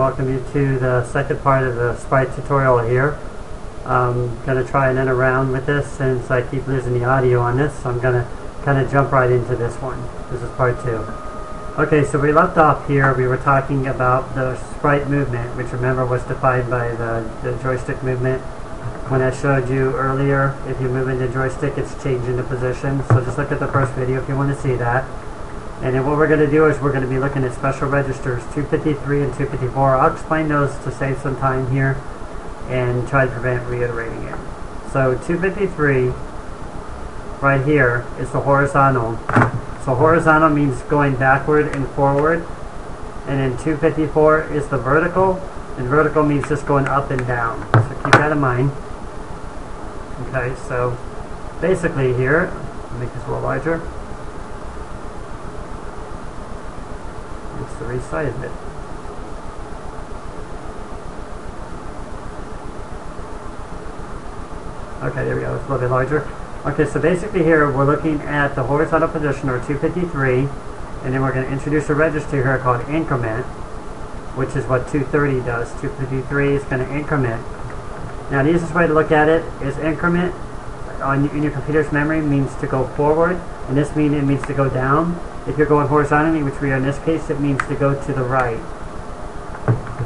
welcome you to the second part of the Sprite tutorial here. I'm going to try and end around with this since I keep losing the audio on this, so I'm going to kind of jump right into this one. This is part two. Okay, so we left off here, we were talking about the sprite movement, which remember was defined by the, the joystick movement. When I showed you earlier, if you move the joystick, it's changing the position. So just look at the first video if you want to see that. And then what we're going to do is we're going to be looking at special registers 253 and 254. I'll explain those to save some time here and try to prevent reiterating it. So 253 right here is the horizontal. So horizontal means going backward and forward. And then 254 is the vertical. And vertical means just going up and down. So keep that in mind. Okay, so basically here, make this a little larger. The resize it. Okay, there we go. It's a little bit larger. Okay, so basically here we're looking at the horizontal position, or 253, and then we're going to introduce a register here called increment, which is what 230 does. 253 is going to increment. Now the easiest way to look at it is increment on in your computer's memory means to go forward, and this means it means to go down. If you're going horizontally, which we are in this case, it means to go to the right.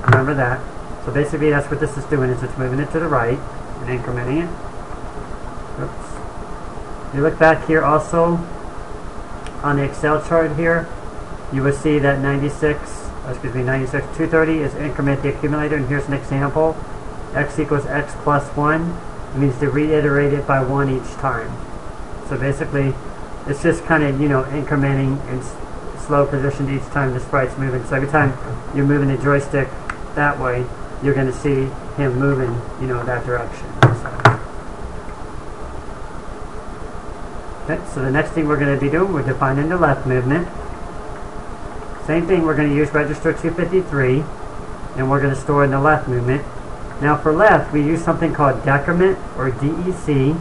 Remember that. So basically that's what this is doing, is it's moving it to the right and incrementing it. Oops. You look back here also on the Excel chart here, you will see that 96, excuse me, 96, 230 is increment the accumulator, and here's an example. x equals x plus 1. It means to reiterate it by 1 each time. So basically, it's just kind of, you know, incrementing in slow position each time the sprite's moving. So every time you're moving the joystick that way, you're going to see him moving, you know, that direction. So. Okay, so the next thing we're going to be doing, we're defining the left movement. Same thing, we're going to use register 253, and we're going to store in the left movement. Now for left, we use something called decrement, or DEC,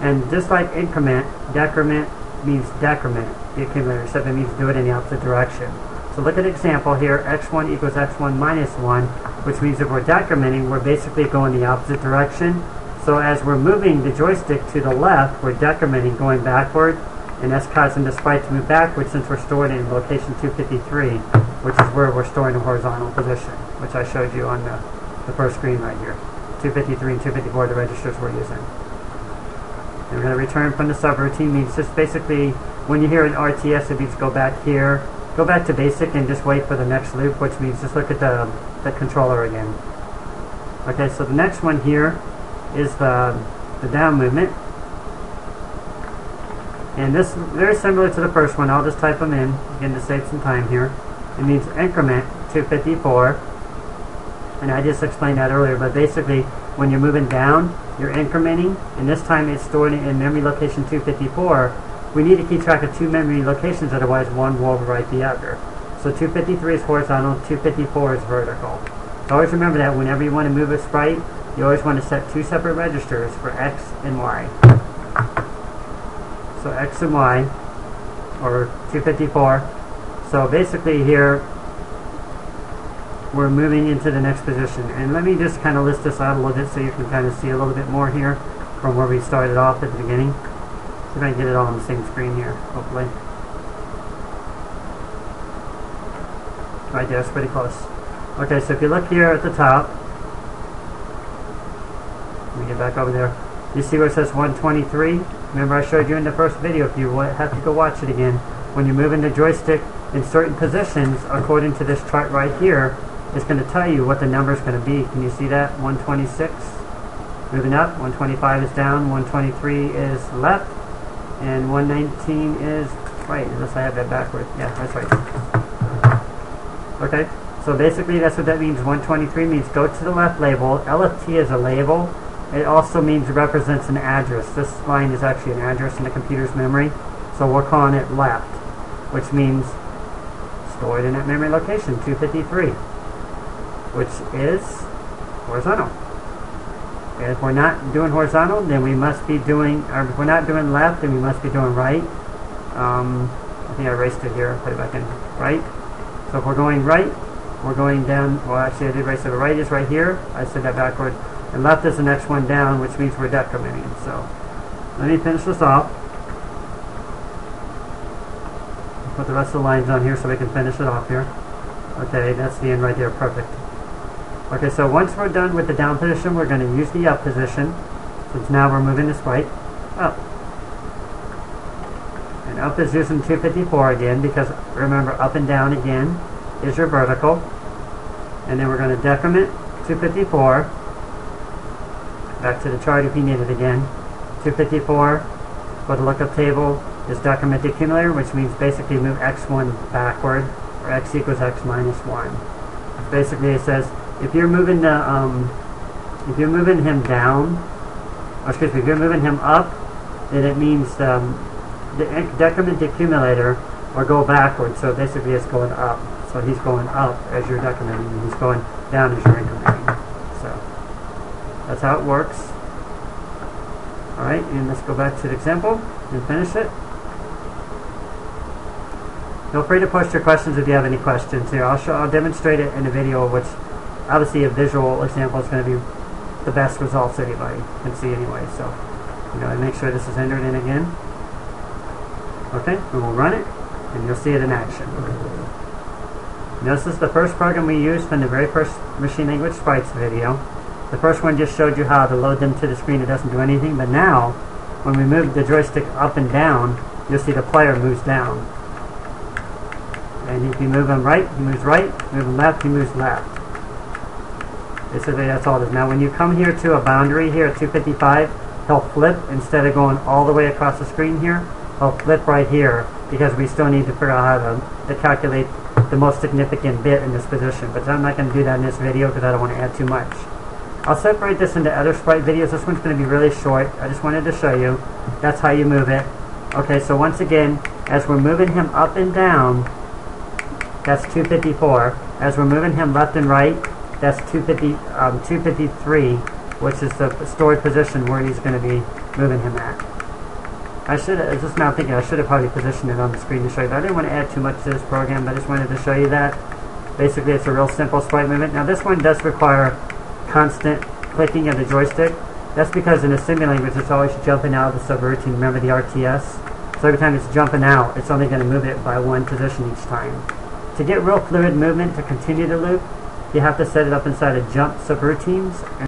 and just like increment, decrement means decrement, the accumulator, except it means do it in the opposite direction. So look at example here, x1 equals x1 minus 1, which means if we're decrementing, we're basically going the opposite direction. So as we're moving the joystick to the left, we're decrementing going backward, and that's causing the sprite to move backward since we're stored in location 253, which is where we're storing the horizontal position, which I showed you on the, the first screen right here. 253 and 254 the registers we're using. We're going to return from the subroutine means just basically when you hear an RTS it means go back here, go back to basic and just wait for the next loop, which means just look at the, the controller again. Okay, so the next one here is the, the down movement. And this very similar to the first one. I'll just type them in again to save some time here. It means increment 254. And I just explained that earlier, but basically when you're moving down, you're incrementing, and this time it's stored in memory location 254. We need to keep track of two memory locations, otherwise one will overwrite the other. So 253 is horizontal, 254 is vertical. So always remember that whenever you want to move a sprite, you always want to set two separate registers for X and Y. So X and Y, or 254. So basically here, we're moving into the next position. And let me just kind of list this out a little bit so you can kind of see a little bit more here from where we started off at the beginning. See if I can get it all on the same screen here, hopefully. Right there, it's pretty close. Okay, so if you look here at the top, let me get back over there. You see where it says 123? Remember I showed you in the first video, if you have to go watch it again, when you're moving the joystick in certain positions, according to this chart right here, it's going to tell you what the number is going to be. Can you see that? 126 moving up, 125 is down, 123 is left, and 119 is right, unless I have that backwards. Yeah, that's right. Okay, so basically that's what that means. 123 means go to the left label. LFT is a label. It also means it represents an address. This line is actually an address in the computer's memory, so we're calling it left, which means stored in that memory location, 253 which is horizontal. And if we're not doing horizontal, then we must be doing, or if we're not doing left, then we must be doing right. Um, I think I erased it here, put it back in, right. So if we're going right, we're going down, well actually I did erase the right is right here, I said that backward, and left is the next one down, which means we're decrementing. So let me finish this off. Put the rest of the lines on here so we can finish it off here. Okay, that's the end right there, perfect. Okay, so once we're done with the down position, we're going to use the up position, since now we're moving this right up. And up is using 254 again, because remember, up and down again is your vertical. And then we're going to decrement 254 back to the chart if you need it again. 254 for the lookup table is decrement accumulator, which means basically move x1 backward, or x equals x minus 1. Basically it says, if you're moving the, um, if you're moving him down, or excuse me, if you're moving him up, then it means um, the decrement accumulator, or go backwards. so basically it's going up. So he's going up as you're decrementing, and he's going down as you're incrementing. So that's how it works. Alright, and let's go back to the example and finish it. Feel free to post your questions if you have any questions here. I'll show, I'll demonstrate it in a video, which obviously a visual example is going to be the best results anybody can see anyway. So, you know, make sure this is entered in again. Okay, and we'll run it, and you'll see it in action. This is the first program we used from the very first machine language sprites video. The first one just showed you how to load them to the screen. It doesn't do anything. But now, when we move the joystick up and down, you'll see the player moves down. And if you move him right, he moves right. Move him left, he moves left. Basically, that's all it is. Now, when you come here to a boundary here at 255, he'll flip instead of going all the way across the screen here. He'll flip right here because we still need to figure out how to, to calculate the most significant bit in this position. But I'm not going to do that in this video because I don't want to add too much. I'll separate this into other sprite videos. This one's going to be really short. I just wanted to show you. That's how you move it. Okay, so once again, as we're moving him up and down, that's 254. As we're moving him left and right, that's 250, um, 253, which is the stored position where he's going to be moving him at. I should have, just now thinking I should have probably positioned it on the screen to show you, but I didn't want to add too much to this program, but I just wanted to show you that. Basically, it's a real simple sprite movement. Now, this one does require constant clicking of the joystick. That's because in assembly language it's always jumping out of the subroutine. Remember the RTS? So every time it's jumping out, it's only going to move it by one position each time. To get real fluid movement to continue the loop, you have to set it up inside of jump subroutines.